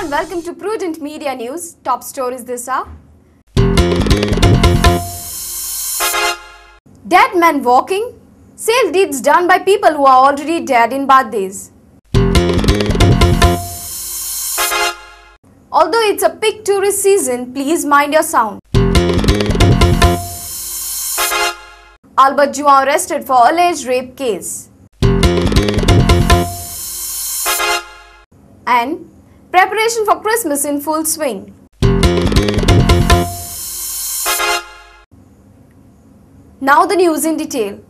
and welcome to Prudent Media News. Top stories this hour. Dead men walking. Sale deeds done by people who are already dead in Bardez. Although it's a peak tourist season, please mind your sound. Albert Juan arrested for alleged rape case. And preparation for Christmas in full swing. Now the news in detail.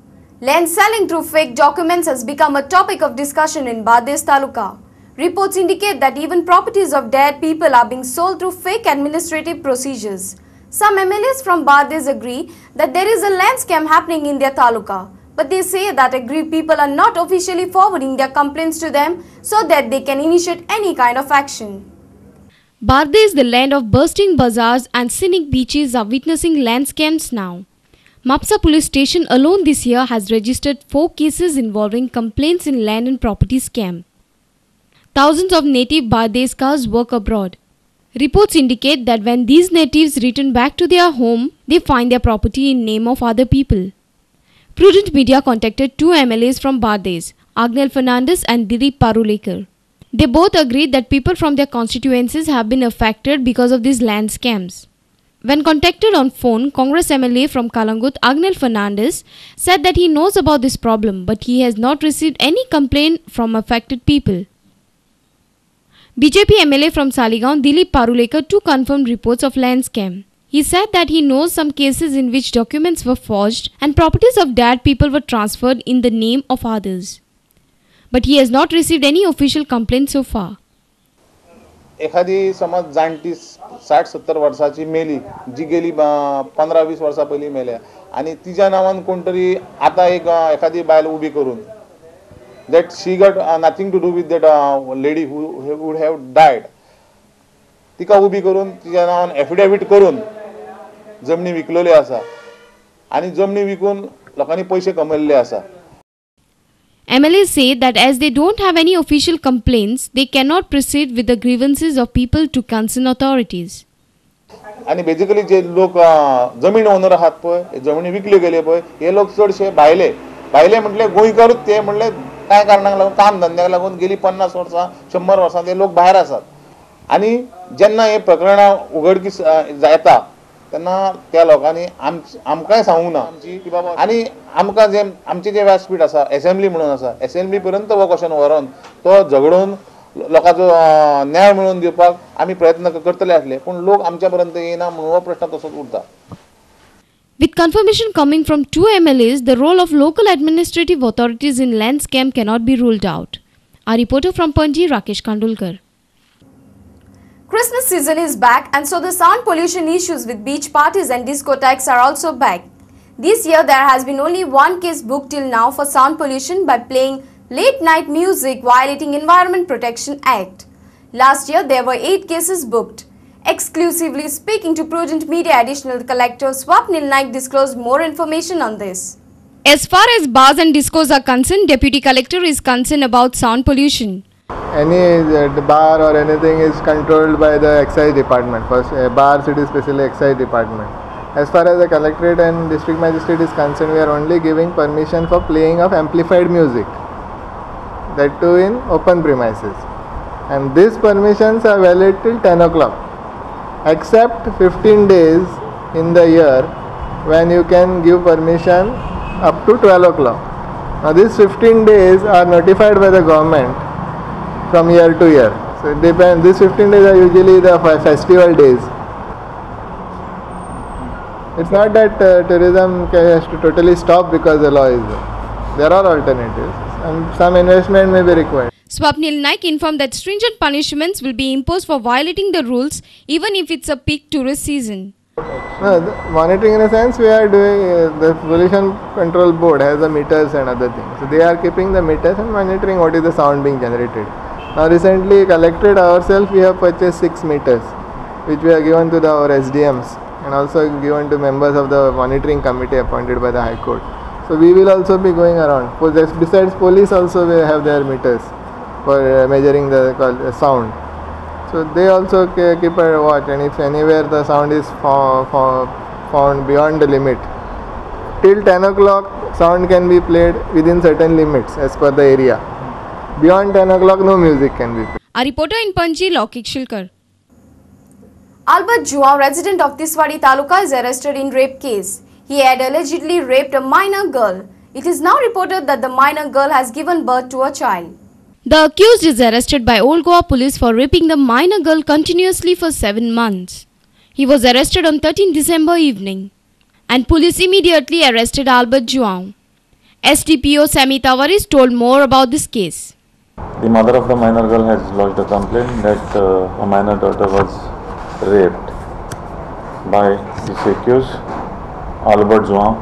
Land selling through fake documents has become a topic of discussion in Bardez Taluka. Reports indicate that even properties of dead people are being sold through fake administrative procedures. Some MLAs from Bardez agree that there is a land scam happening in their taluka, but they say that aggrieved people are not officially forwarding their complaints to them so that they can initiate any kind of action. Bardez, the land of bursting bazaars and scenic beaches, are witnessing land scams now. Mapsa police station alone this year has registered four cases involving complaints in land and property scam. Thousands of native Bardeskars work abroad. Reports indicate that when these natives return back to their home, they find their property in name of other people. Prudent Media contacted two MLAs from Bardez, Agnel Fernandes and Dilip Parulekar. They both agreed that people from their constituencies have been affected because of these land scams. When contacted on phone, Congress MLA from Calangute, Agnel Fernandes, said that he knows about this problem but he has not received any complaint from affected people. BJP MLA from Saligaon, Dilip Parulekar, too confirmed reports of land scam. He said that he knows some cases in which documents were forged and properties of dead people were transferred in the name of others. But he has not received any official complaint so far. एखादी समज जाणटी साठ सत्तर वर्साची मेली जी गेली पंधरा वीस वर्सां पहिली मेल्या आणि तिच्या नावान कोण तरी आतां एक एखादी बायल उभी करून that she got nothing to do with that lady who would have died तिका उभी करून तिच्या नावान एफिडेवीट करून जमनी विकलेल्यो आसा आनी जमनी विकून लोकांनी पयशे कमयल्ले आसा MLAs say that as they don't have any official complaints, they cannot proceed with the grievances of people to concerned authorities. आणि बेजिकली जे लोक जमीन ओनर आहात पळय जमिनी विकल्यो गेले पळय हे लोक चडशे भायले. भायले म्हटले गोंयकारूच ते म्हणले काय कारणाक लागून? काम धंद्याक लागून गेली पन्नास वर्सां शंबर वर्सां ते लोक भायर आसात आणि जेन्ना हे प्रकरणां उघडकीस येता तेन्ना त्या लोकांनी आम आमकांय सांगूंक ना की बाबा आनी आमकां जे आमचे जे व्यासपीठ आसा एसेंब्ली म्हणून आसा एसेंब्ली पर्यंत हो क्वेश्चन व्हरोन तो झगडून लोकांचो न्याय मेळोवन दिवपाक आमी प्रयत्न करतले आसले पूण लोक आमच्या पर्यंत येना म्हणून हो प्रश्न तसोच उरता With confirmation coming from two MLAs, the role of local administrative authorities in land scam cannot be ruled out. Our reporter from Panji, Rakesh Kandulkar. Christmas season is back and so the sound pollution issues with beach parties and discotheques are also back. This year there has been only one case booked till now for sound pollution by playing late night music violating Environment Protection Act. Last year there were 8 cases booked. Exclusively speaking to Prudent Media Additional Collector Swapnil Naik disclosed more information on this. As far as bars and discos are concerned, Deputy Collector is concerned about sound pollution. Any uh, bar or anything is controlled by the excise department. First uh, bar city specially excise department. As far as the collectorate and district magistrate is concerned we are only giving permission for playing of amplified music. That too in open premises. And these permissions are valid till 10 o'clock except 15 days in the year when you can give permission up to 12 o'clock. Now these 15 days are notified by the government from year to year. So it depends. These 15 days are usually the festival days. It's not that uh, tourism has to totally stop because the law is there. There are alternatives. and some investment may be required. Swapnil Naik informed that stringent punishments will be imposed for violating the rules even if it's a peak tourist season. No, the monitoring in a sense we are doing. Uh, the pollution control board has the meters and other things. So they are keeping the meters and monitoring what is the sound being generated. Now recently collected ourselves we have purchased six meters, which we are given to the, our SDMs and also given to members of the monitoring committee appointed by the High Court. So we will also be going around. Besides police also we have their meters for uh, measuring the sound. So they also keep a watch, and if anywhere the sound is fo- fo- found beyond the limit, till 10 o'clock sound can be played within certain limits as per the area. Beyond 10 o'clock, no music can be played. A reporter in Panji, Lokik Shilkar. Albert Juan, resident of Tiswadi Taluka, is arrested in rape case. He had allegedly raped a minor girl. It is now reported that the minor girl has given birth to a child. The accused is arrested by Old Goa police for raping the minor girl continuously for seven months. He was arrested on 13 December evening, and police immediately arrested Albert Juan. SDPO Sami Tavares told more about this case. The mother of the minor girl has lodged a complaint that uh, a minor daughter was raped by this accused, Albert Juan,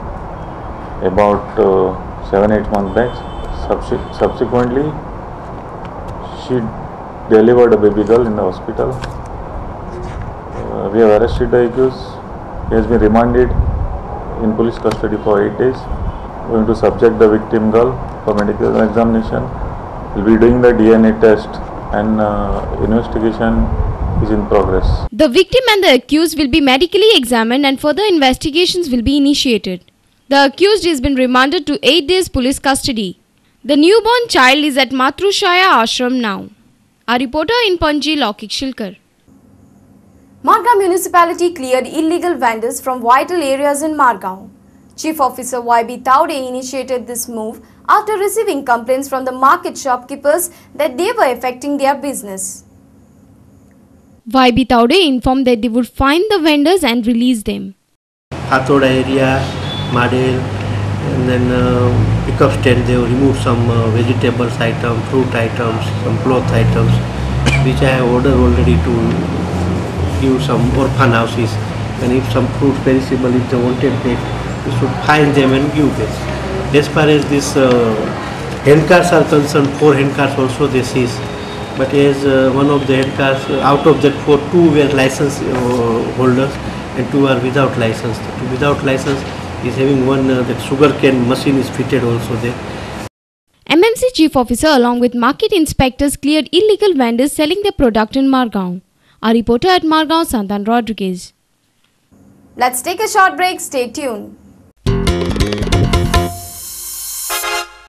about uh, seven eight months back. Subse- subsequently, she delivered a baby girl in the hospital. Uh, we have arrested the accused. He has been remanded in police custody for eight days. We are going to subject the victim girl for medical examination. We'll be doing the DNA test and uh, investigation is in progress. The victim and the accused will be medically examined and further investigations will be initiated. The accused has been remanded to 8 days police custody. The newborn child is at Matruchhaya Ashram now. A reporter in Panji, Lokik Shilkar. Margao municipality cleared illegal vendors from vital areas in Margao. Chief Officer YB Taude initiated this move after receiving complaints from the market shopkeepers that they were affecting their business. YB Taude informed that they would find the vendors and release them. Hathoda area, Madel, and then uh, pickup stand they removed some uh, vegetables item, fruit items, some cloth items, which I have ordered already to give some orphan houses. And if some fruit perishable, if they wanted that, we should find them and give them. As far as this uh, hand cars are concerned, four hand cars also they seize. But as uh, one of the hand cars, uh, out of that four, two were license uh, holders and two are without license. The two without license is having one uh, that sugar cane machine is fitted also there. MMC chief officer along with market inspectors cleared illegal vendors selling their product in Margao. A reporter at Margao, Santan Rodriguez. Let's take a short break. Stay tuned.